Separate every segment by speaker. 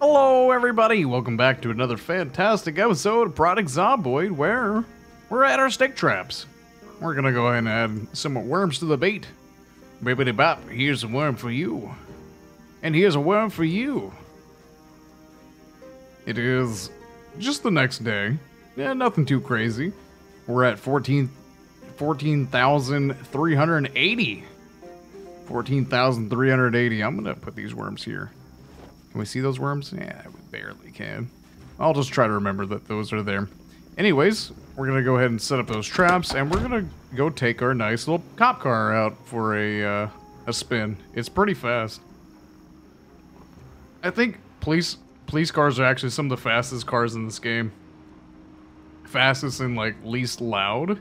Speaker 1: Hello, everybody. Welcome back to another fantastic episode of Project Zomboid, where we're at our stick traps. We're gonna go ahead and add some worms to the bait. Bibbidi bop, here's a worm for you. And here's a worm for you. It is just the next day. Yeah, nothing too crazy. We're at 14 14,380. 14,380. I'm gonna put these worms here. Can we see those worms? Yeah, we barely can. I'll just try to remember that those are there. Anyways, we're gonna go ahead and set up those traps, and we're gonna go take our nice little cop car out for a uh, a spin. It's pretty fast. I think police police cars are actually some of the fastest cars in this game. Fastest and like least loud.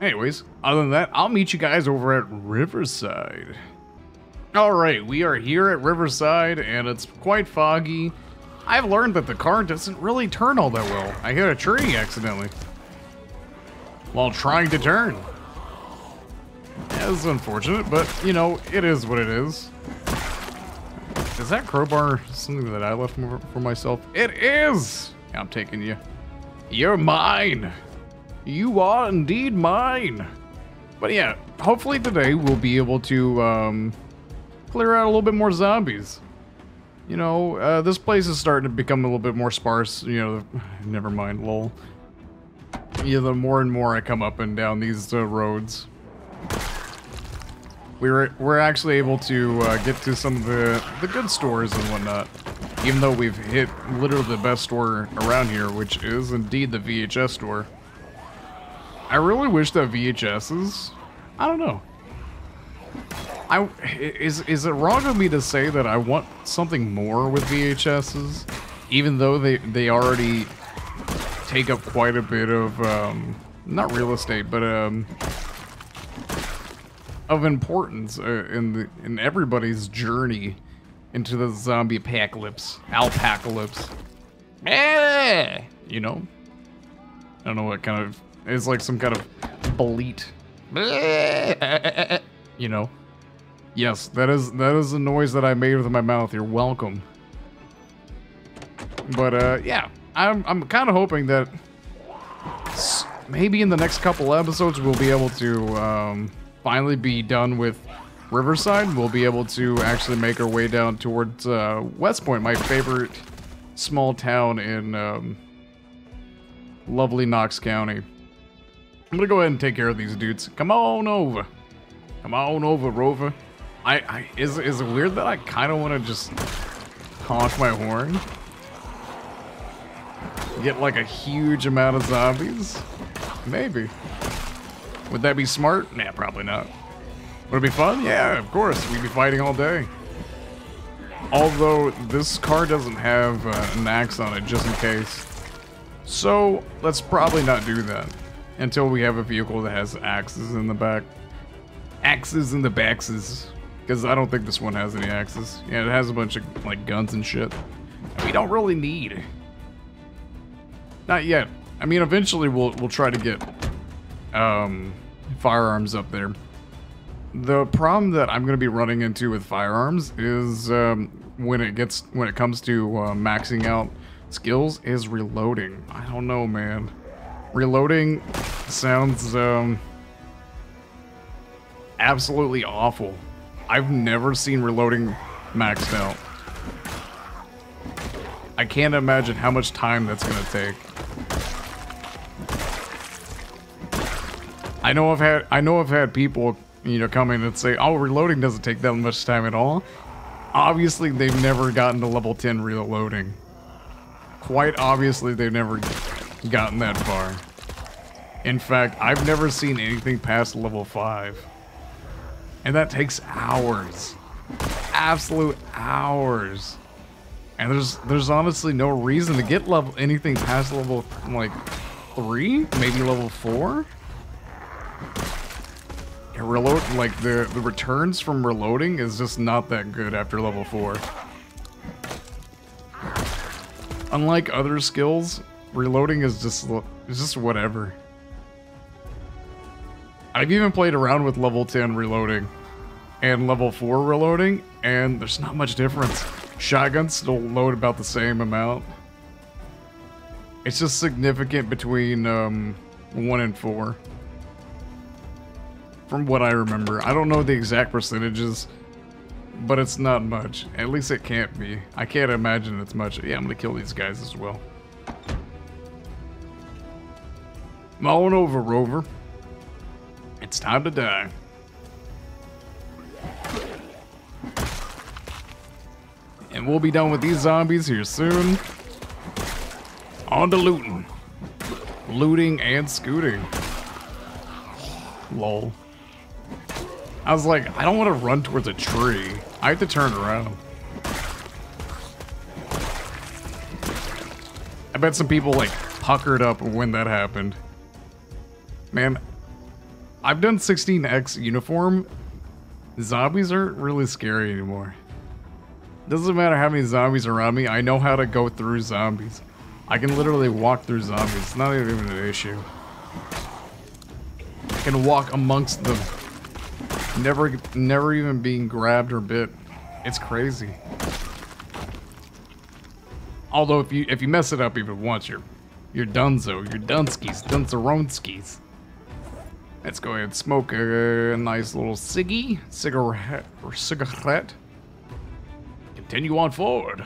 Speaker 1: Anyways, other than that, I'll meet you guys over at Riverside. Alright, we are here at Riverside, and it's quite foggy. I've learned that the car doesn't really turn all that well. I hit a tree accidentally. While trying to turn. Is unfortunate, but, you know, it is what it is. Is that crowbar something that I left for for myself? It is! I'm taking you. You're mine! You are indeed mine! But yeah, hopefully today we'll be able to, um, clear out a little bit more zombies. You know, uh, this place is starting to become a little bit more sparse. You know, never mind, lol. Yeah, the more and more I come up and down these uh, roads, we were we're actually able to uh, get to some of the the good stores and whatnot. Even though we've hit literally the best store around here, which is indeed the VHS store. I really wish that VHSs. I don't know. I is is it wrong of me to say that I want something more with VHSs, even though they they already take up quite a bit of um, not real estate, but um, of importance uh, in the in everybody's journey into the zombie apocalypse, alpacalypse. Eh, you know. I don't know what kind of it's like some kind of bleat. You know. Yes, that is that is the noise that I made with my mouth. You're welcome. But uh, yeah, I'm I'm kind of hoping that maybe in the next couple episodes we'll be able to um, finally be done with Riverside. We'll be able to actually make our way down towards uh, West Point, my favorite small town in um, lovely Knox County. I'm gonna go ahead and take care of these dudes. Come on over. Come on over, Rover. I, I is is it weird that I kind of want to just honk my horn? Get like a huge amount of zombies? Maybe. Would that be smart? Nah, probably not. Would it be fun? Yeah, of course. We'd be fighting all day. Although this car doesn't have uh, an axe on it, just in case. So let's probably not do that until we have a vehicle that has axes in the back. Axes in the backses. Because I don't think this one has any axes. Yeah, it has a bunch of like guns and shit. We don't really need. Not yet. I mean, eventually we'll we'll try to get um, firearms up there. The problem that I'm going to be running into with firearms is um, when it gets when it comes to uh, maxing out skills is reloading. I don't know, man. Reloading sounds um, absolutely awful. I've never seen reloading maxed out. I can't imagine how much time that's gonna take. I know I've had I know I've had people, you know, come in and say, "Oh, reloading doesn't take that much time at all." Obviously, they've never gotten to level 10 reloading. Quite obviously, they've never gotten that far. In fact, I've never seen anything past level 5. And that takes hours. Absolute hours. And there's there's honestly no reason to get level anything past level like three, maybe level four. Yeah, reload like the the returns from reloading is just not that good after level four. Unlike other skills, reloading is just is just whatever. I've even played around with level 10 reloading and level 4 reloading, and there's not much difference. Shotguns still load about the same amount. It's just significant between um, 1 and 4. From what I remember. I don't know the exact percentages, but it's not much. At least it can't be. I can't imagine it's much. Yeah, I'm gonna kill these guys as well. Mulling over, Rover. It's time to die. And we'll be done with these zombies here soon. On to looting. Looting and scooting. Lol. I was like, I don't want to run towards a tree. I have to turn around. I bet some people like puckered up when that happened. Man, I've done 16x uniform. Zombies aren't really scary anymore. Doesn't matter how many zombies around me, I know how to go through zombies. I can literally walk through zombies. It's not even an issue. I can walk amongst them. Never, never even being grabbed or bit. It's crazy. Although if you if you mess it up even once, you're you're donezo. You're dunskies, dunzeronskis. Let's go ahead and smoke a nice little ciggy, cigarette, or cigarette. Continue on forward.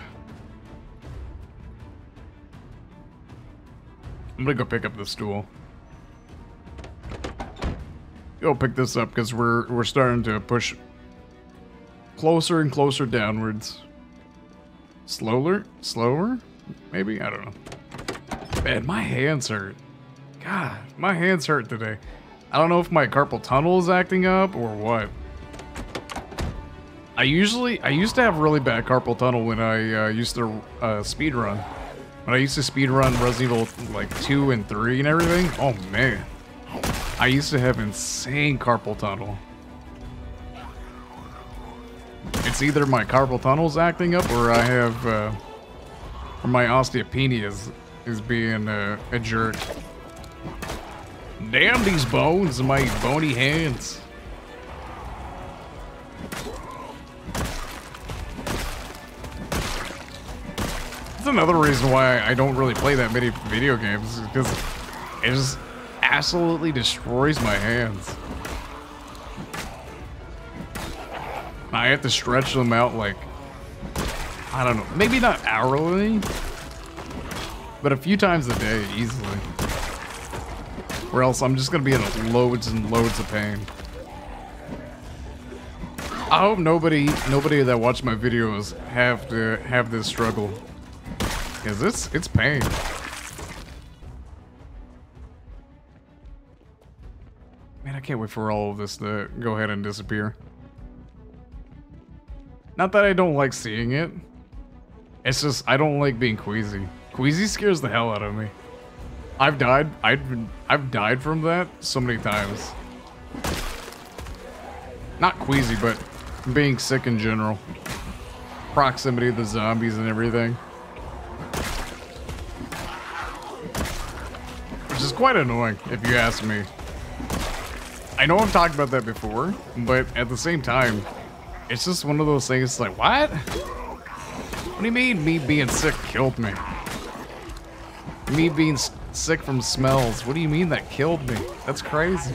Speaker 1: I'm gonna go pick up the stool. Go pick this up because we're we're starting to push closer and closer downwards. Slower, slower, maybe I don't know. Man, my hands hurt. God, my hands hurt today. I don't know if my carpal tunnel is acting up or what. I usually, I used to have really bad carpal tunnel when I uh, used to uh, speed run. When I used to speed run Resident Evil like 2 and 3 and everything, oh man. I used to have insane carpal tunnel. It's either my carpal tunnel's acting up or I have, uh, or my osteopenia is, is being uh, a jerk. Damn these bones my bony hands. That's another reason why I don't really play that many video games, because it just absolutely destroys my hands. I have to stretch them out like, I don't know, maybe not hourly, but a few times a day easily. Or else I'm just gonna be in loads and loads of pain. I hope nobody nobody that watch my videos have to have this struggle. Cause it's it's pain. Man, I can't wait for all of this to go ahead and disappear. Not that I don't like seeing it. It's just I don't like being queasy. Queasy scares the hell out of me. I've died. I've I've died from that so many times. Not queasy, but being sick in general. Proximity of the zombies and everything. Which is quite annoying, if you ask me. I know I've talked about that before, but at the same time, it's just one of those things like, what? What do you mean me being sick killed me? Me being sick from smells. What do you mean that killed me? That's crazy.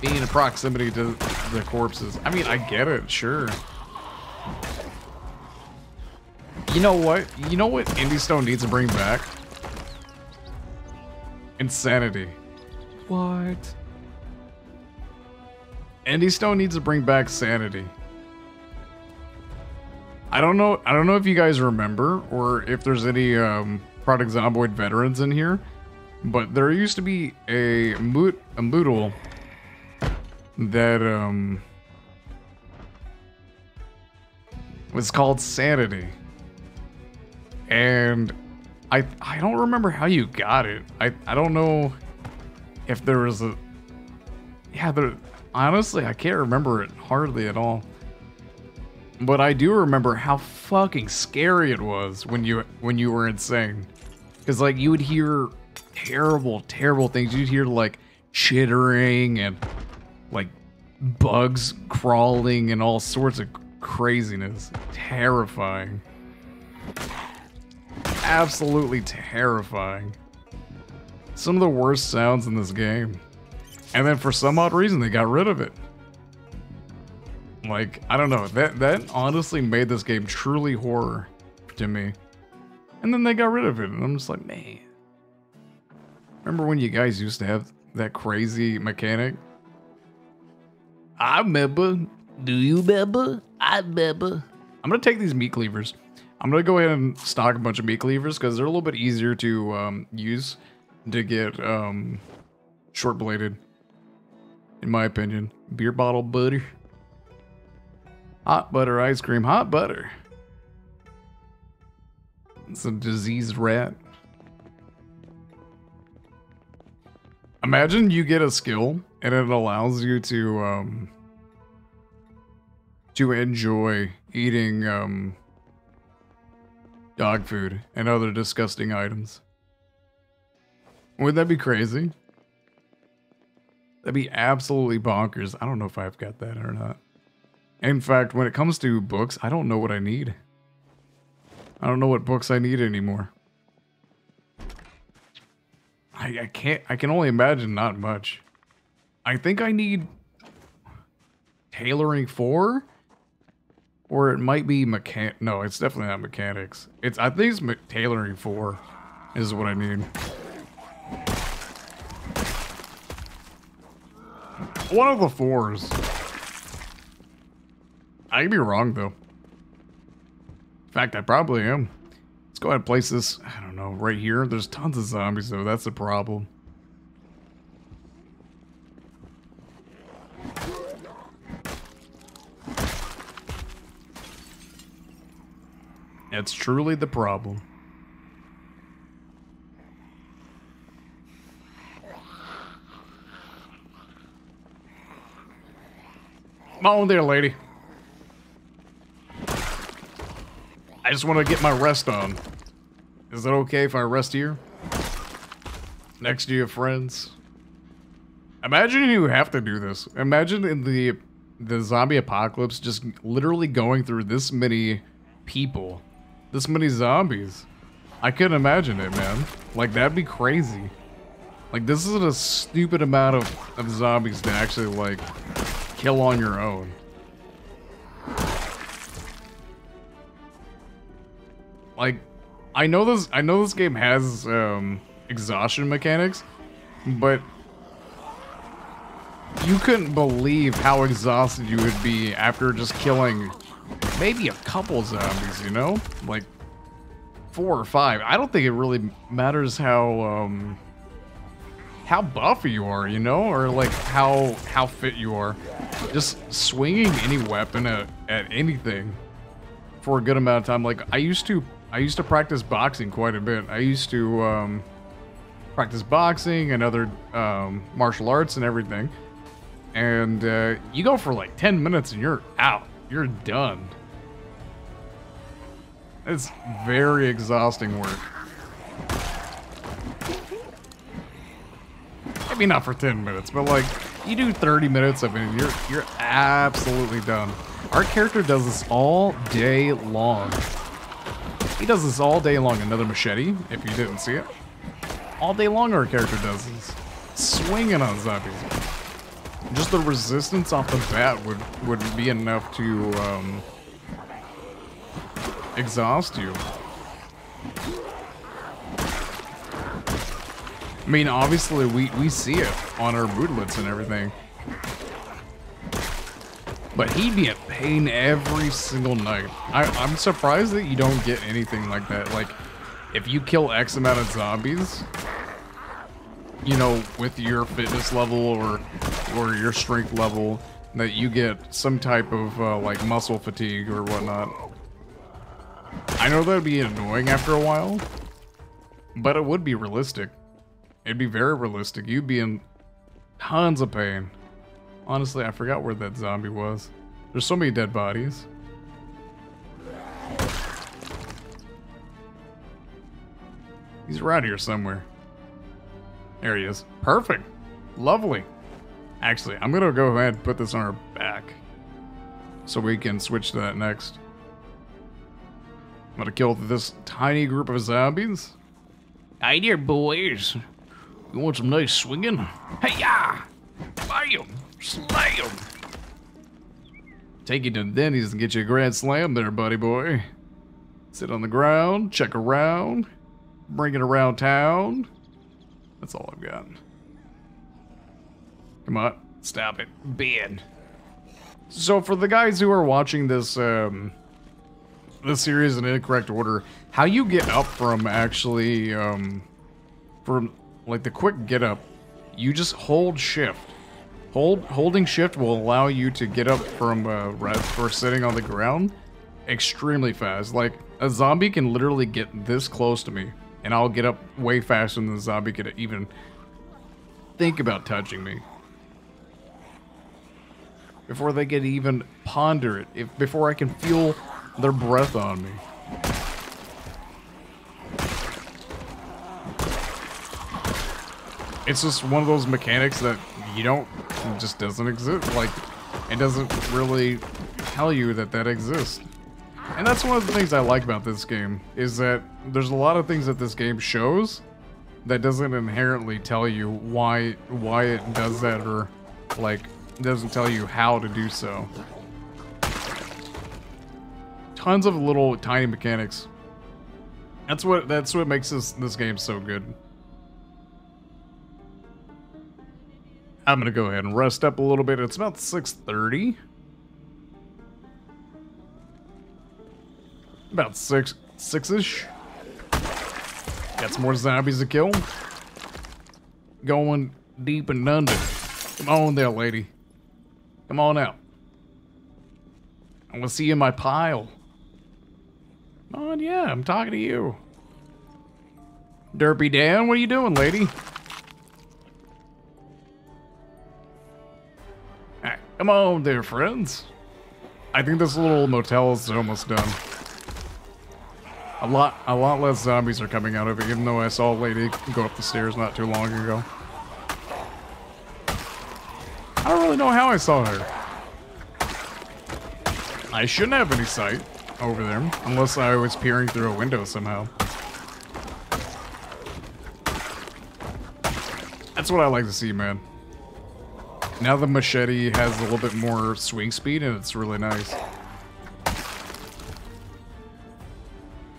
Speaker 1: Being in proximity to the corpses. I mean, I get it, sure. You know what? You know what Indie Stone needs to bring back? Insanity. What? Indie Stone needs to bring back sanity. I don't know. I don't know if you guys remember or if there's any um, Project Zomboid veterans in here, but there used to be a moot a Moodle that um was called Sanity, and I I don't remember how you got it. I I don't know if there was a yeah there honestly I can't remember it hardly at all. But I do remember how fucking scary it was when you when you were insane. Cause like you would hear terrible, terrible things. You'd hear like chittering and like bugs crawling and all sorts of craziness. Terrifying. Absolutely terrifying. Some of the worst sounds in this game. And then for some odd reason, they got rid of it. Like, I don't know. That, that honestly made this game truly horror to me. And then they got rid of it. And I'm just like, man. Remember when you guys used to have that crazy mechanic? I remember. Do you remember? I remember. I'm gonna take these meat cleavers. I'm gonna go ahead and stock a bunch of meat cleavers because they're a little bit easier to um, use to get um, short bladed. In my opinion, beer bottle butter, hot butter ice cream, hot butter. It's a diseased rat. Imagine you get a skill and it allows you to um to enjoy eating um dog food and other disgusting items. Would that be crazy? That'd be absolutely bonkers. I don't know if I've got that or not. In fact, when it comes to books, I don't know what I need. I don't know what books I need anymore. I, I can't, I can only imagine not much. I think I need tailoring four, or it might be mechan. No, it's definitely not mechanics. It's I think it's tailoring four is what I need. One of the fours. I could be wrong though. Fact, I probably am. Let's go ahead and place this, I don't know, right here. There's tons of zombies though, that's the problem. It's truly the problem. Come on there, lady. Just want to get my rest on. Is it okay if I rest here? Next to your friends? Imagine you have to do this. Imagine in the the zombie apocalypse just literally going through this many people. This many zombies. I couldn't imagine it, man. Like, that'd be crazy. Like, this is a stupid amount of, of zombies to actually, like, kill on your own. Like, I know this I know this game has um, exhaustion mechanics, but you couldn't believe how exhausted you would be after just killing maybe a couple zombies, you know? Like four or five. I don't think it really matters how um how buff you are, you know, or like how how fit you are. Just swinging any weapon at, at anything for a good amount of time. Like I used to I used to practice boxing quite a bit. I used to um, practice boxing and other um, martial arts and everything. And uh, you go for like 10 minutes and you're out. You're done. It's very exhausting work. Maybe not for 10 minutes, but like you do 30 minutes of it and you're you're absolutely done. Our character does this all day long. He does this all day long. Another machete, if you didn't see it. All day long our character does this. Swinging on zombies. Just the resistance off the bat would, would be enough to um, exhaust you. I mean, obviously, we, we see it on our bootlets and everything. But he'd be in pain every single night. I, I'm surprised that you don't get anything like that. Like, if you kill X amount of zombies, you know, with your fitness level or or your strength level, that you get some type of uh, like muscle fatigue or whatnot. I know that'd be annoying after a while, But it would be realistic. It'd be very realistic. You'd be in tons of pain. Honestly, I forgot where that zombie was. There's so many dead bodies. He's around here somewhere. There he is. Perfect. Lovely. Actually, I'm gonna go ahead and put this on our back. So we can switch to that next. I'm gonna kill this tiny group of zombies. Hi there, boys. You want some nice swinging? Hey, ya! Bam! Slam! Take you to Denny's and get you a grand slam there, buddy boy. Sit on the ground, check around, bring it around town. That's all I've got. Come on, stop it. Ben. So for the guys who are watching this um, this series in incorrect order, how you get up from actually um, from like the quick get up, you just hold shift. Hold holding shift will allow you to get up from uh, right for sitting on the ground extremely fast. Like a zombie can literally get this close to me, and I'll get up way faster than the zombie could even think about touching me before they can even ponder it, if, before I can feel their breath on me. It's just one of those mechanics that you don't, just doesn't exist. Like, it doesn't really tell you that that exists. And that's one of the things I like about this game, is that there's a lot of things that this game shows that doesn't inherently tell you why why it does that or like doesn't tell you how to do so. Tons of little tiny mechanics. That's what that's what makes this this game so good. I'm gonna go ahead and rest up a little bit. It's about 6:30. About six six-ish. Got some more zombies to kill. Going deep and under. Come on there, lady. Come on out. I want to see you in my pile. Come on, yeah, I'm talking to you. Derpy Dan, what are you doing, lady? Come on there, friends. I think this little motel is almost done. A lot, a lot less zombies are coming out of it, even though I saw a lady go up the stairs not too long ago. I don't really know how I saw her. I shouldn't have any sight over there, unless I was peering through a window somehow. That's what I like to see, man. Now the machete has a little bit more swing speed, and it's really nice.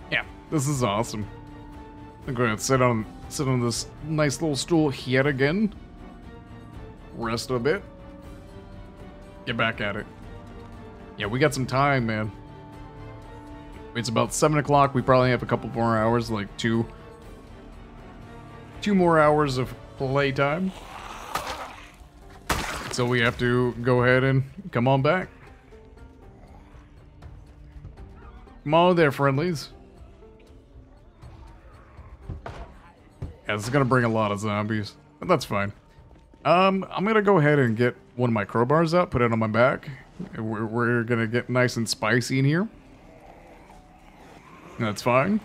Speaker 1: Yeah, this is awesome. I'm going to sit on sit on this nice little stool here again. Rest a bit. Get back at it. Yeah, we got some time, man. It's about 7 o'clock. We probably have a couple more hours, like two... Two more hours of playtime. So we have to go ahead and come on back. Come on there, friendlies. Yeah, this is gonna bring a lot of zombies. But that's fine. Um, I'm gonna go ahead and get one of my crowbars out, put it on my back. We're, we're gonna get nice and spicy in here. That's fine.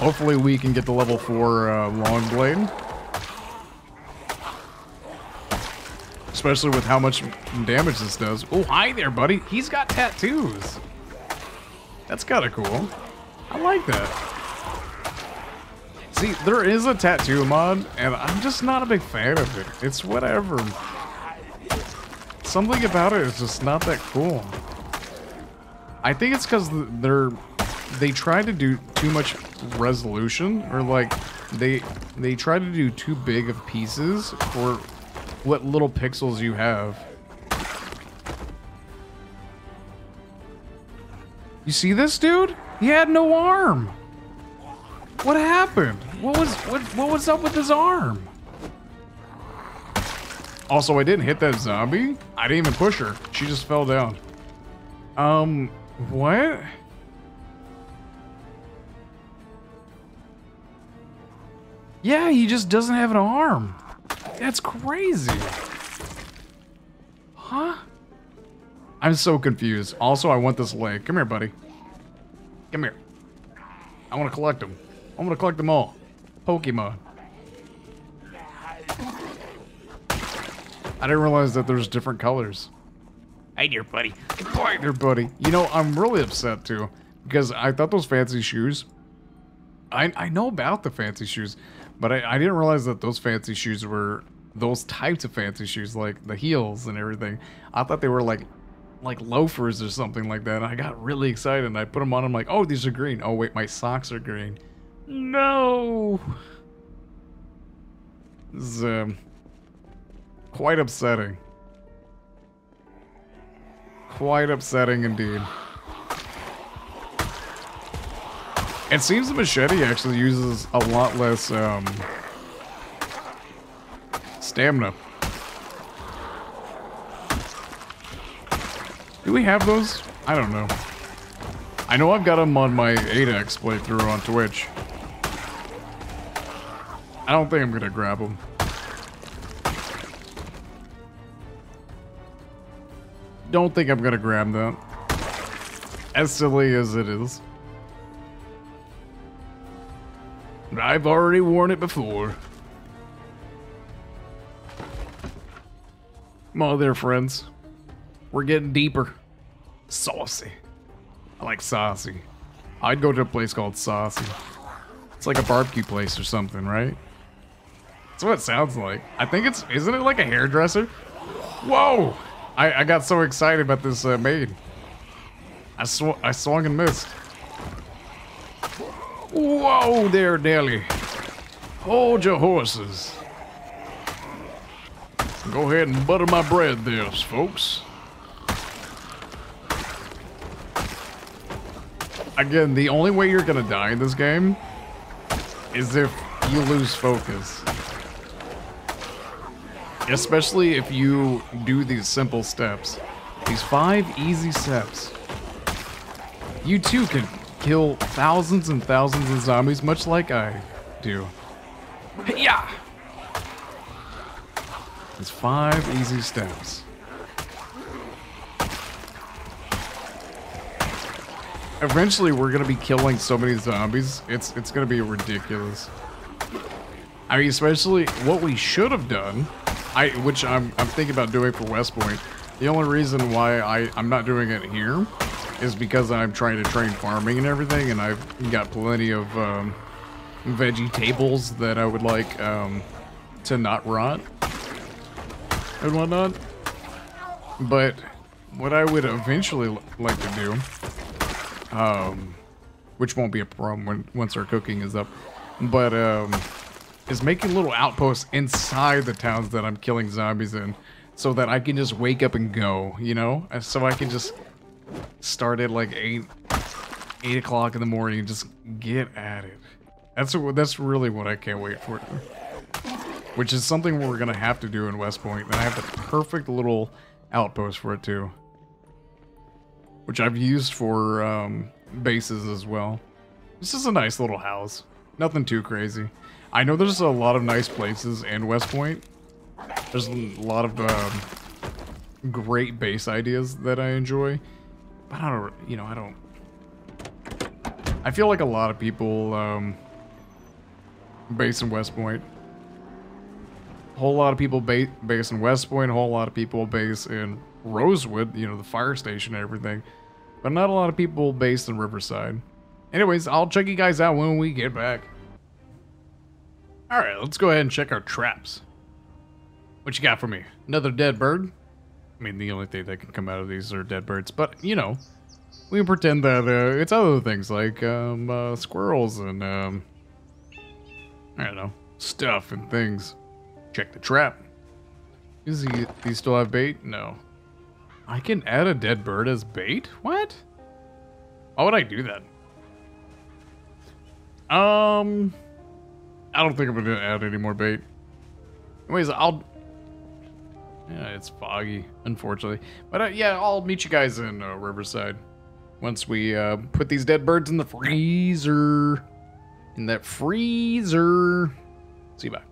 Speaker 1: Hopefully we can get the level 4 uh, long blade. Especially with how much damage this does. Oh, hi there, buddy. He's got tattoos. That's kind of cool. I like that. See, there is a tattoo mod, and I'm just not a big fan of it. It's whatever. Something about it is just not that cool. I think it's because they're they try to do too much resolution, or like they they try to do too big of pieces for what little pixels you have. You see this dude? He had no arm. What happened? What was what what was up with his arm? Also, I didn't hit that zombie. I didn't even push her. She just fell down. Um, what? Yeah, he just doesn't have an arm. That's crazy. Huh? I'm so confused. Also, I want this leg. Come here, buddy. Come here. I want to collect them. I want to collect them all. Pokemon. I didn't realize that there's different colors. Hey there, buddy. Hey there, buddy. You know, I'm really upset too because I thought those fancy shoes. I I know about the fancy shoes, but I, I didn't realize that those fancy shoes were those types of fancy shoes, like the heels and everything. I thought they were like like loafers or something like that. And I got really excited and I put them on. I'm like, oh, these are green. Oh wait, my socks are green. No. This is um, quite upsetting. Quite upsetting indeed. It seems the machete actually uses a lot less um, stamina. Do we have those? I don't know. I know I've got them on my 8X playthrough on Twitch. I don't think I'm gonna grab them. Don't think I'm gonna grab that. As silly as it is. I've already worn it before. Come on there, friends. We're getting deeper. Saucy. I like saucy. I'd go to a place called Saucy. It's like a barbecue place or something, right? That's what it sounds like. I think it's, isn't it like a hairdresser? Whoa! I, I got so excited about this uh, maid. I, sw I swung and missed. Whoa there, Nelly. Hold your horses. Go ahead and butter my bread there, folks. Again, the only way you're gonna die in this game is if you lose focus. Especially if you do these simple steps. These five easy steps. You too can kill thousands and thousands of zombies, much like I do. Yeah. It's five easy steps. Eventually, we're gonna be killing so many zombies. It's it's gonna be ridiculous. I mean, especially what we should have done, I which I'm I'm thinking about doing for West Point. The only reason why I I'm not doing it here is because I'm trying to train farming and everything, and I've got plenty of um, veggie tables that I would like um, to not rot and whatnot. But what I would eventually like to do, um, which won't be a problem when once our cooking is up, but um, is making little outposts inside the towns that I'm killing zombies in, so that I can just wake up and go, you know, so I can just start at like eight, eight o'clock in the morning just get at it. That's what, that's really what I can't wait for. Which is something we're gonna have to do in West Point, and I have the perfect little outpost for it too. Which I've used for um, bases as well. This is a nice little house. Nothing too crazy. I know there's a lot of nice places in West Point. There's a lot of um, great base ideas that I enjoy. I don't, you know, I don't... I feel like a lot of people um, base in West Point. A whole lot of people ba base in West Point, a whole lot of people base in Rosewood, you know, the fire station and everything. But not a lot of people based in Riverside. Anyways, I'll check you guys out when we get back. Alright, let's go ahead and check our traps. What you got for me? Another dead bird? I mean, the only thing that can come out of these are dead birds, but, you know, we can pretend that uh, it's other things like um, uh, squirrels and, um, I don't know, stuff and things. Check the trap. Is he, he still have bait? No. I can add a dead bird as bait? What? Why would I do that? Um, I don't think I'm gonna add any more bait. Anyways, I'll yeah, it's foggy, unfortunately. But uh, yeah, I'll meet you guys in uh, Riverside once we uh, put these dead birds in the freezer. In that freezer. See you back.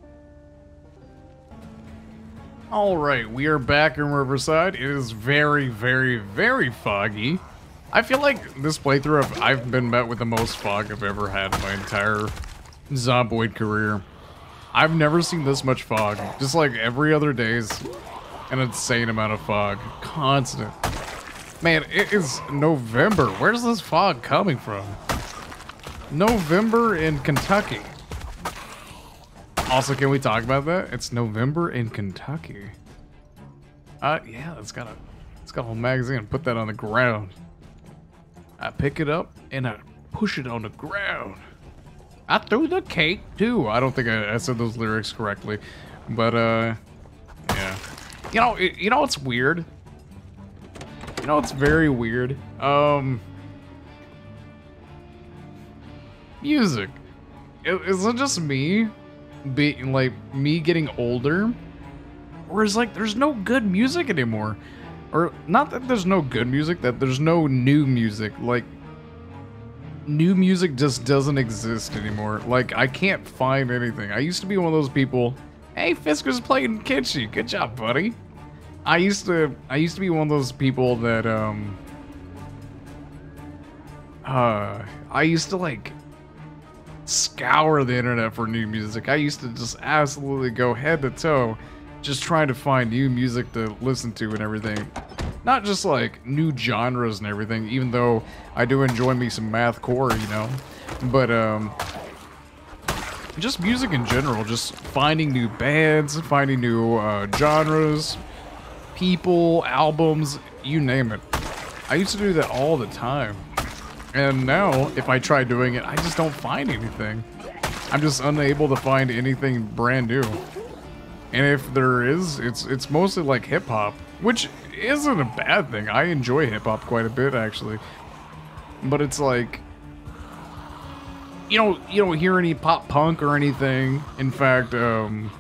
Speaker 1: All right, we are back in Riverside. It is very, very, very foggy. I feel like this playthrough, I've, I've been met with the most fog I've ever had in my entire Zomboid career. I've never seen this much fog. Just like every other day is an insane amount of fog. Constant. Man, it is November. Where's this fog coming from? November in Kentucky. Also, can we talk about that? It's November in Kentucky. Uh, yeah, it's got a, it's got a whole magazine. Put that on the ground. I pick it up and I push it on the ground. I threw the cake too. I don't think I, I said those lyrics correctly, but uh. You know, you know what's weird? You know what's very weird? Um, music. Is it just me being like me getting older? Or is like there's no good music anymore? Or not that there's no good music, that there's no new music. Like new music just doesn't exist anymore. Like I can't find anything. I used to be one of those people. Hey, Fisker's playing Kitschy. Good job, buddy. I used to I used to be one of those people that um uh I used to like scour the internet for new music. I used to just absolutely go head to toe just trying to find new music to listen to and everything. Not just like new genres and everything, even though I do enjoy me some mathcore, you know. But um just music in general, just finding new bands, finding new uh, genres, people, albums, you name it. I used to do that all the time. And now, if I try doing it, I just don't find anything. I'm just unable to find anything brand new. And if there is, it's it's mostly like hip hop, which isn't a bad thing. I enjoy hip hop quite a bit actually. But it's like you don't you don't hear any pop punk or anything. In fact, um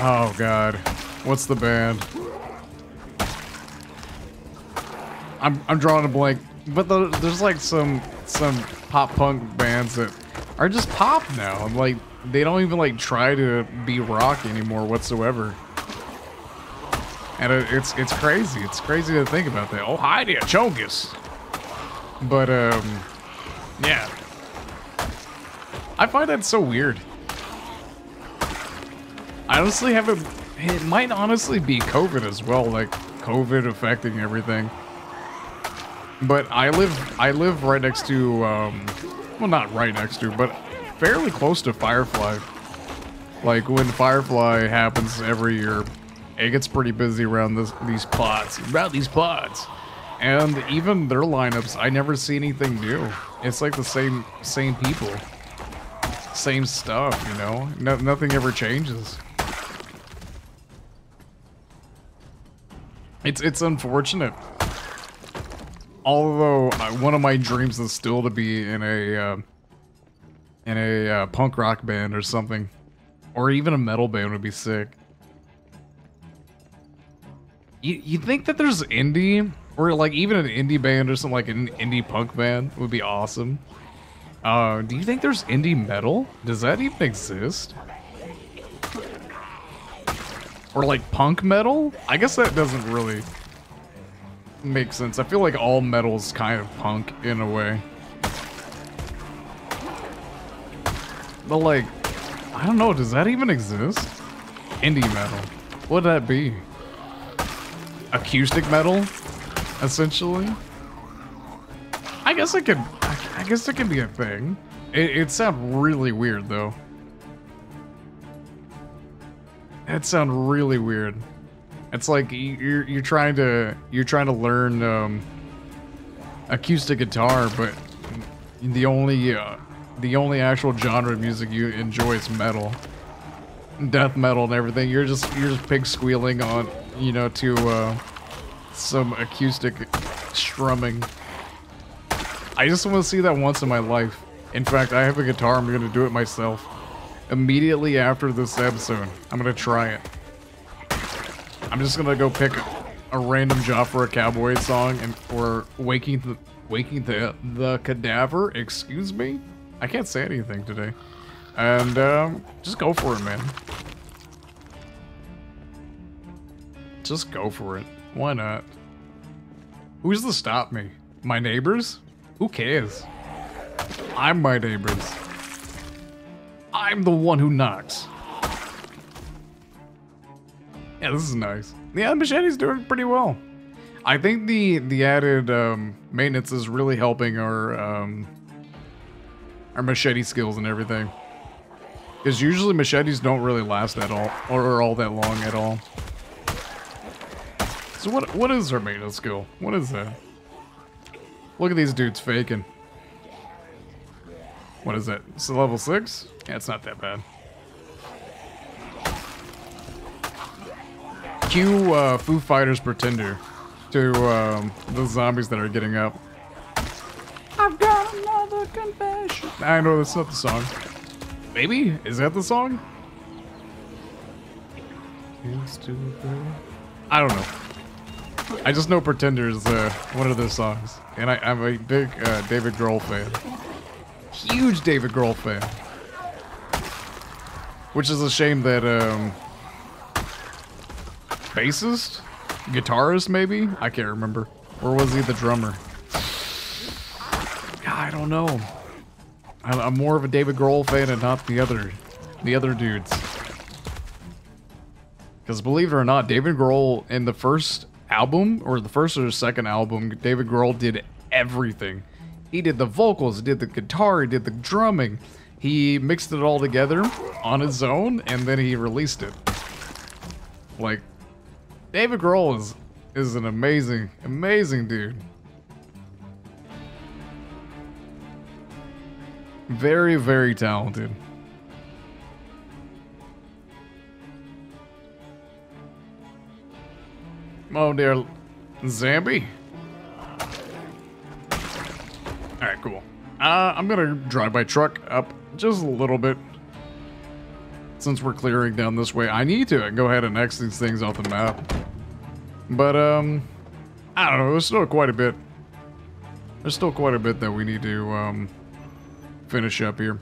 Speaker 1: Oh god. What's the band? I'm I'm drawing a blank. But the, there's like some some pop punk bands that are just pop now. Like they don't even like try to be rock anymore whatsoever. And it, it's it's crazy. It's crazy to think about that. Oh hi there, Chongus. But um yeah. I find that so weird. I honestly haven't it might honestly be COVID as well, like COVID affecting everything. But I live I live right next to um well not right next to, but fairly close to Firefly. Like when Firefly happens every year, it gets pretty busy around this, these plots, around these plots. And even their lineups, I never see anything new. It's like the same same people, same stuff, you know. No, nothing ever changes. It's it's unfortunate. Although uh, one of my dreams is still to be in a uh, in a uh, punk rock band or something, or even a metal band would be sick. You you think that there's indie or like even an indie band or something like an indie punk band would be awesome. Uh, do you think there's indie metal? Does that even exist? Or like punk metal? I guess that doesn't really make sense. I feel like all metal's kind of punk in a way. But like, I don't know, does that even exist? Indie metal. What'd that be? Acoustic metal? Essentially? I guess it could, I guess it could be a thing. It, it sounds really weird though. That sounds really weird. It's like you're you're trying to you're trying to learn um, acoustic guitar, but the only uh, the only actual genre of music you enjoy is metal, death metal, and everything. You're just you're just pig squealing on you know to uh, some acoustic strumming. I just want to see that once in my life. In fact, I have a guitar. I'm gonna do it myself immediately after this episode. I'm gonna try it. I'm just gonna go pick a random Jafra Cowboy song and or waking the waking the the cadaver. Excuse me, I can't say anything today. And um, just go for it, man. Just go for it. Why not? Who's to stop me? My neighbors? Who cares? I'm my neighbors. I'm the one who knocks. Yeah, this is nice. Yeah, the machete's doing pretty well. I think the the added um, maintenance is really helping our um, our machete skills and everything. Because usually machetes don't really last at all, or all that long at all. So what what is her maintenance skill? What is that? Look at these dudes faking. What is that? It's level 6? Yeah, it's not that bad. Cue uh, Foo Fighters Pretender to um, the zombies that are getting up. I've got another confession. I know that's not the song. Maybe? Is that the song? I don't know. I just know Pretender is uh, one of their songs. And I, am a big uh, David Grohl fan. Huge David Grohl fan. Which is a shame that, um... Bassist? Guitarist, maybe? I can't remember. Or was he the drummer? I don't know. I'm more of a David Grohl fan and not the other, the other dudes. Because believe it or not, David Grohl in the first album, or the first or the second album, David Grohl did everything. He did the vocals, he did the guitar, he did the drumming. He mixed it all together on his own, and then he released it. Like, David Grohl is is an amazing, amazing dude. Very, very talented. Oh dear, Zambi. All right, cool. Uh, I'm gonna drive my truck up just a little bit. Since we're clearing down this way, I need to go ahead and X these things off the map. But, um, I don't know, there's still quite a bit. There's still quite a bit that we need to, um, finish up here.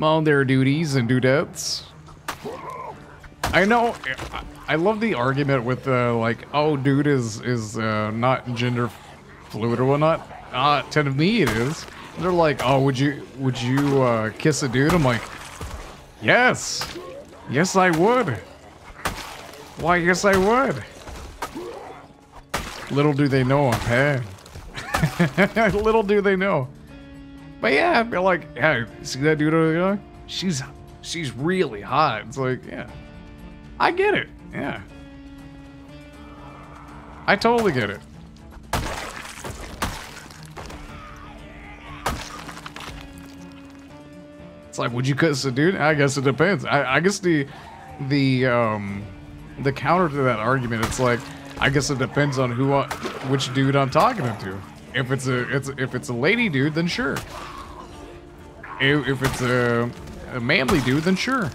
Speaker 1: All their duties and dudettes. I know, I love the argument with, uh, like, oh, dude is, is, uh, not gender fluid or whatnot. Uh, to me it is. They're like, oh, would you, would you, uh, kiss a dude? I'm like, yes. Yes, I would. Why, yes, I would. Little do they know I'm paying. Little do they know. But yeah, I'd be like, yeah, see that dude over there? She's, she's really hot. It's like, yeah. I get it. Yeah. I totally get it. It's like, would you kiss a dude? I guess it depends. I, I guess the, the, um, the counter to that argument, it's like, I guess it depends on who, I, which dude I'm talking to. If it's a, it's if it's a lady dude, then sure. If, if it's a, a manly dude, then sure.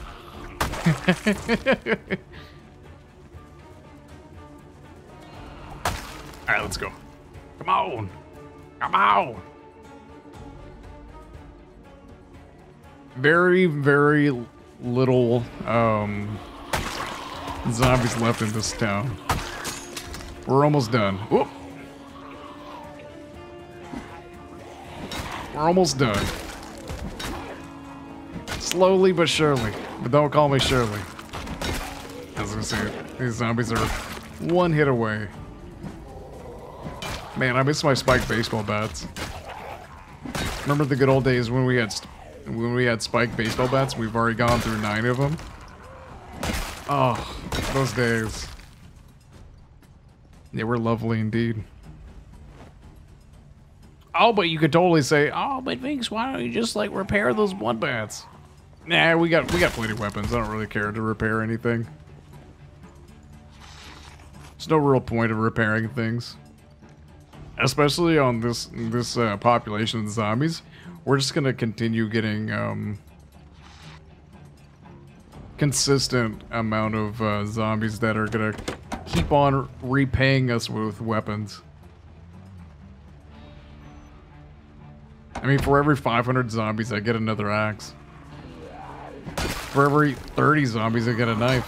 Speaker 1: All right, let's go. Come on. Come on. Very, very little um, zombies left in this town. We're almost done. Whoop. We're almost done. Slowly but surely. But don't call me Shirley. As I say, these zombies are one hit away. Man, I miss my spiked baseball bats. Remember the good old days when we had when we had spiked baseball bats? We've already gone through nine of them. Oh, ah, those days. They were lovely indeed. Oh, but you could totally say, oh, but Vynxx, why don't you just like repair those blood bats? Nah, we got we got plenty of weapons. I don't really care to repair anything. There's no real point of repairing things especially on this this uh, population of zombies, we're just gonna continue getting um, consistent amount of uh, zombies that are gonna keep on repaying us with weapons. I mean, for every 500 zombies, I get another axe. For every 30 zombies, I get a knife.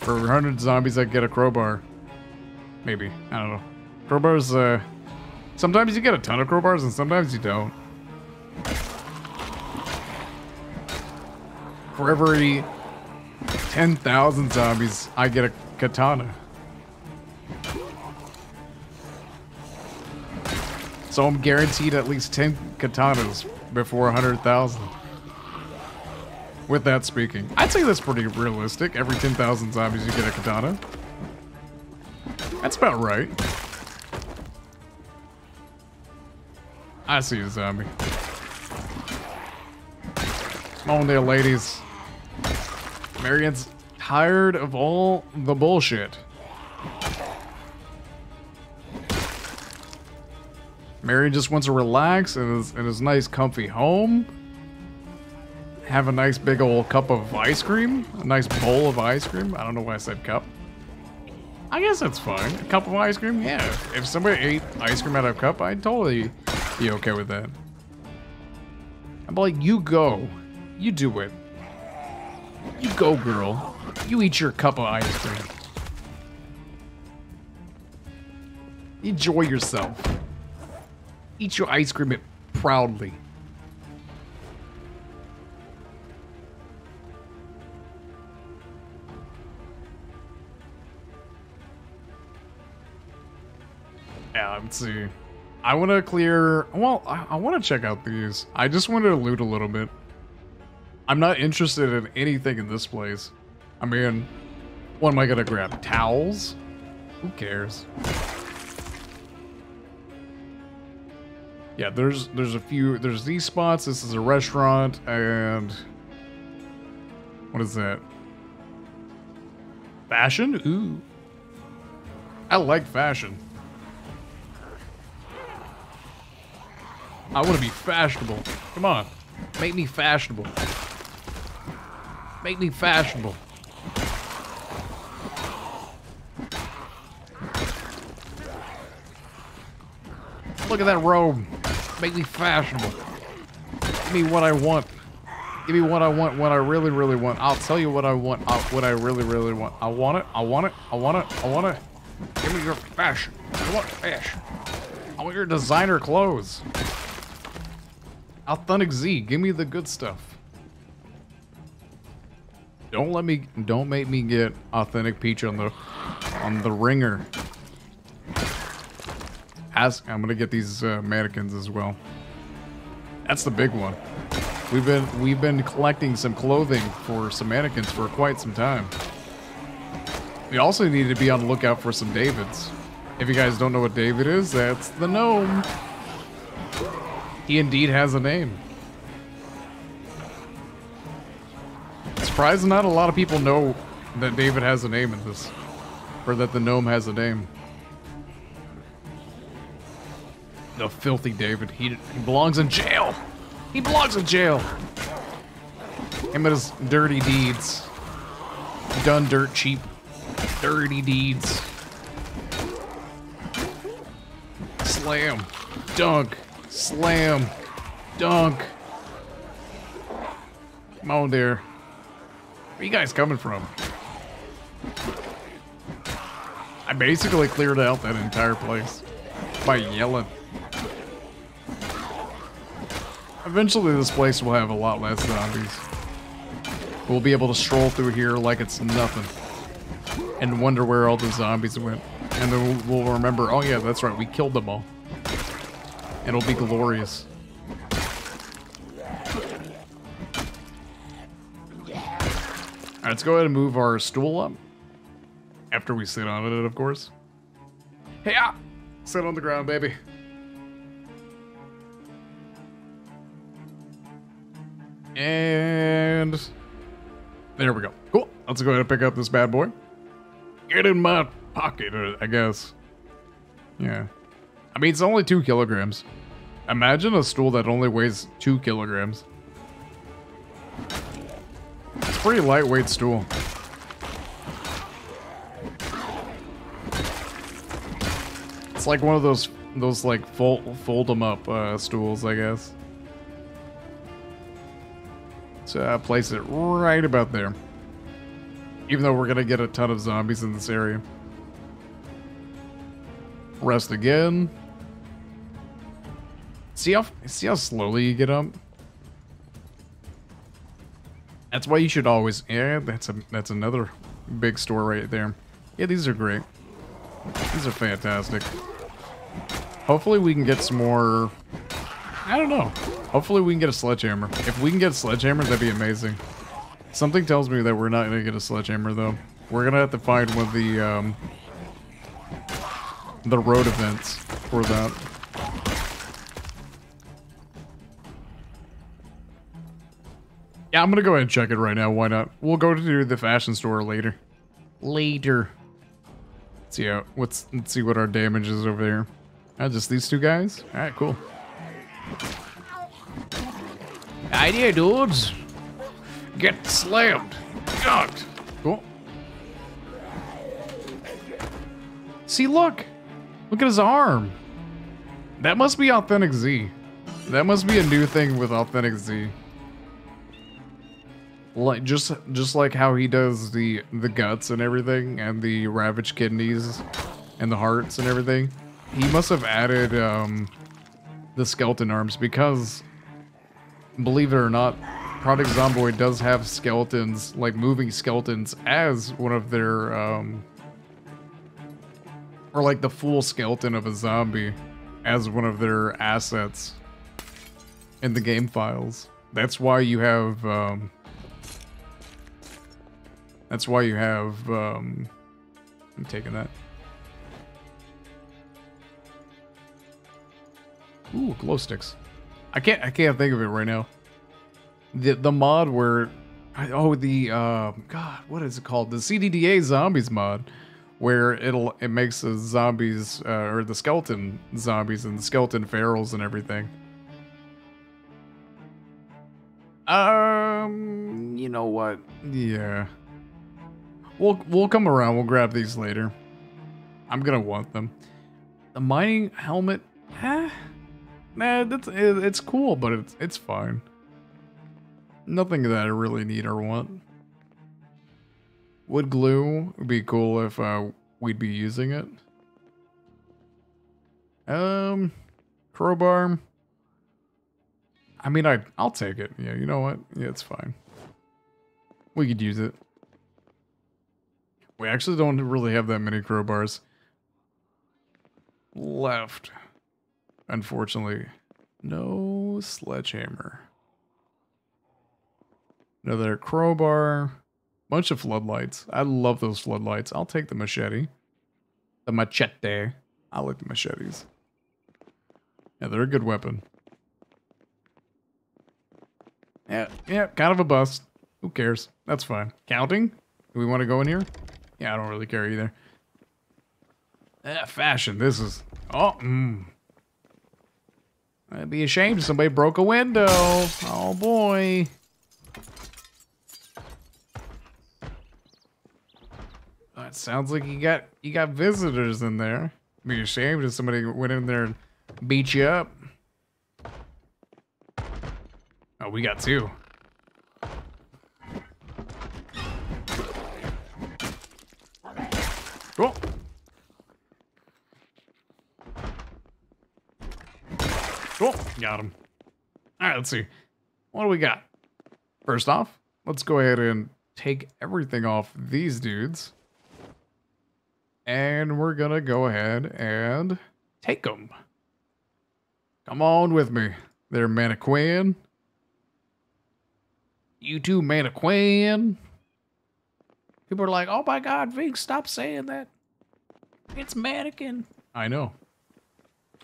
Speaker 1: For 100 zombies, I get a crowbar. Maybe. I don't know. Crowbars, uh... Sometimes you get a ton of crowbars, and sometimes you don't. For every 10,000 zombies, I get a katana. So I'm guaranteed at least 10 katanas before 100,000. With that speaking, I'd say that's pretty realistic. Every 10,000 zombies, you get a katana. That's about right. I see a zombie. Come on there, ladies. Marian's tired of all the bullshit. Marion just wants to relax in his, in his nice comfy home. Have a nice big old cup of ice cream. A nice bowl of ice cream. I don't know why I said cup. I guess that's fine. A cup of ice cream? Yeah. If somebody ate ice cream out of a cup, I'd totally be okay with that. I'm like, you go. You do it. You go, girl. You eat your cup of ice cream. Enjoy yourself. Eat your ice cream it proudly. Um, let's see. I want to clear... Well, I, I want to check out these. I just wanted to loot a little bit. I'm not interested in anything in this place. I mean, what am I going to grab? Towels? Who cares? Yeah, there's there's a few... There's these spots. This is a restaurant. And... What is that? Fashion? Ooh. I like fashion. I want to be fashionable. Come on. Make me fashionable. Make me fashionable. Look at that robe. Make me fashionable. Give me what I want. Give me what I want, what I really, really want. I'll tell you what I want, uh, what I really, really want. I want it, I want it, I want it, I want it. Give me your fashion. I want fashion. I want your designer clothes. Authentic Z, give me the good stuff. Don't let me, don't make me get authentic peach on the, on the ringer. Ask, I'm gonna get these uh, mannequins as well. That's the big one. We've been, we've been collecting some clothing for some mannequins for quite some time. We also need to be on the lookout for some Davids. If you guys don't know what David is, that's the gnome. He indeed has a name. Surprised not a lot of people know that David has a name in this. Or that the gnome has a name. The filthy David. He, he belongs in jail. He belongs in jail. Him and his dirty deeds. Done dirt cheap. Dirty deeds. Slam. Dunk. Slam. Dunk. Come on there. Where you guys coming from? I basically cleared out that entire place by yelling. Eventually this place will have a lot less zombies. We'll be able to stroll through here like it's nothing. And wonder where all the zombies went. And then we'll remember, oh yeah, that's right, we killed them all. It'll be glorious. Alright, let's go ahead and move our stool up. After we sit on it, of course. Hey, ah! Sit on the ground, baby. And there we go. Cool. Let's go ahead and pick up this bad boy. Get in my pocket, I guess. Yeah. I mean, it's only two kilograms. Imagine a stool that only weighs two kilograms. It's a pretty lightweight stool. It's like one of those those like fold fold them up uh, stools, I guess. So uh, place it right about there. Even though we're gonna get a ton of zombies in this area. Rest again. See how see how slowly you get up. That's why you should always. Yeah, that's a that's another big store right there. Yeah, these are great. These are fantastic. Hopefully we can get some more... I don't know. Hopefully we can get a sledgehammer. If we can get a sledgehammer, that'd be amazing. Something tells me that we're not to get a sledgehammer, though. We're to have to find one of the, um, the road events for that. Yeah, I'm going to go ahead and check it right now. Why not? We'll go to the fashion store later. Later. Let's see how, what's, let's see what our damage is over there. Oh, just these two guys? Alright, cool. Idea, dudes. Get slammed. God. Cool. See, look. Look at his arm. That must be Authentic Z. That must be a new thing with Authentic Z. Like just just like how he does the the guts and everything and the ravaged kidneys and the hearts and everything. He must have added um, the skeleton arms because, believe it or not, Project Zomboid does have skeletons, like moving skeletons, as one of their, um, or like the full skeleton of a zombie as one of their assets in the game files. That's why you have, um, that's why you have, um, I'm taking that. Ooh, glow sticks. I can't I can't think of it right now. The the mod where oh the uh, god what is it called the CDDA zombies mod where it'll it makes the zombies uh, or the skeleton zombies and the skeleton ferals and everything. Um, you know what? Yeah. We'll we'll come around. We'll grab these later. I'm gonna want them. The mining helmet. Eh? Nah, that's it's cool, but it's it's fine. Nothing that I really need or want. Wood glue would be cool if uh, we'd be using it. Um, crowbar. I mean, I I'll take it. Yeah, you know what? Yeah, it's fine. We could use it. We actually don't really have that many crowbars left. Unfortunately, no sledgehammer. Another crowbar. Bunch of floodlights. I love those floodlights. I'll take the machete. The machete. I like the machetes. Yeah, they're a good weapon. Yeah, yeah, kind of a bust. Who cares? That's fine. Counting? Do we want to go in here? Yeah, I don't really care either. Eh, fashion. This is... Oh, mm. I'd be ashamed if somebody broke a window. Oh boy. That sounds like you got you got visitors in there. Be ashamed if somebody went in there and beat you up. Oh, we got two. Cool. Cool. Got him. All right, let's see. What do we got? First off, let's go ahead and take everything off these dudes. And we're going to go ahead and take them. Come on with me. There, Mannequin. You too, Mannequin. People are like, oh my god, Vink, stop saying that. It's mannequin. I know.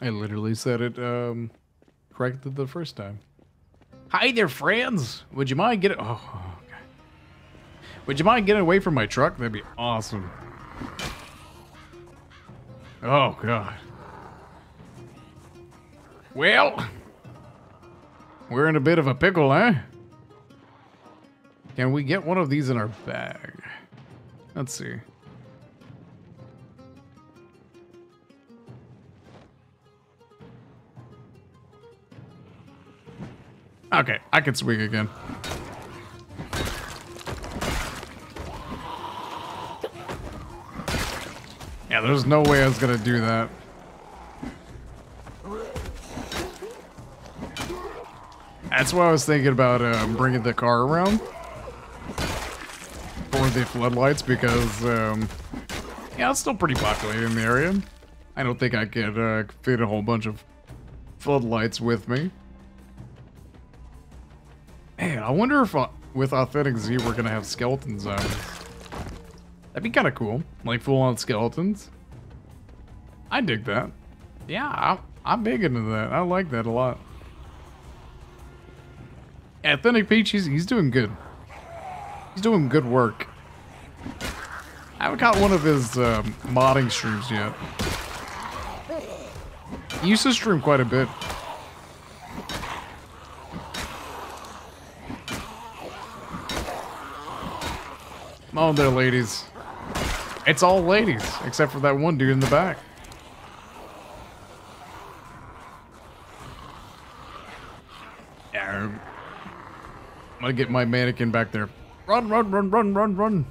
Speaker 1: I literally said it um, corrected the first time. Hi there, friends. Would you mind getting... Oh, okay. Would you mind getting away from my truck? That'd be awesome. Oh, God. Well, we're in a bit of a pickle, eh? Can we get one of these in our bag? Let's see. Okay, I can swing again. Yeah, there's no way I was gonna do that. That's why I was thinking about uh, bringing the car around the floodlights because, um, yeah, it's still pretty populated in the area. I don't think I could uh, fit a whole bunch of floodlights with me. Man, I wonder if uh, with Authentic Z we're gonna have skeleton zones. That'd be kind of cool, like full-on skeletons. I dig that. Yeah, I'm, I'm big into that. I like that a lot. Authentic Peach, he's, he's doing good. He's doing good work. I haven't caught one of his um, modding streams yet. He used to stream quite a bit. Come on there, ladies. It's all ladies, except for that one dude in the back. I'm gonna get my mannequin back there. Run, run, run, run, run, run.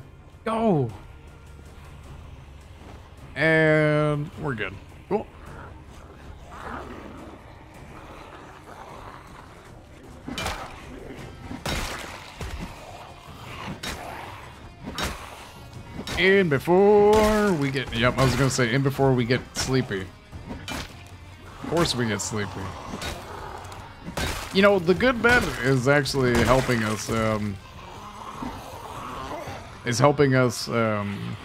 Speaker 1: Go. And we're good. Cool. In before we get... Yep, I was going to say in before we get sleepy. Of course we get sleepy. You know, the good bed is actually helping us, um... Is helping us, um...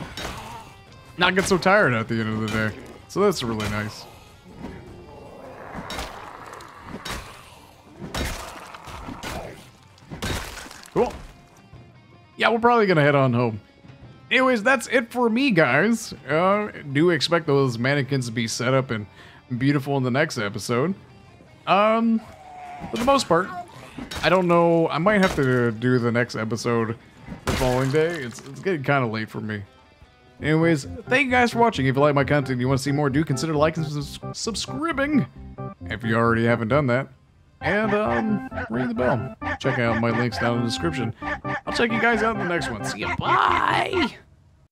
Speaker 1: Not get so tired at the end of the day. So that's really nice. Cool. Yeah, we're probably gonna head on home. Anyways, that's it for me, guys. Uh, do expect those mannequins to be set up and beautiful in the next episode. Um, for the most part, I don't know. I might have to do the next episode the following day. It's, it's getting kind of late for me. Anyways, thank you guys for watching. If you like my content and you want to see more, do consider liking and subscribing if you already haven't done that. And um, ring the bell. Check out my links down in the description. I'll check you guys out in the next one. See ya. Bye.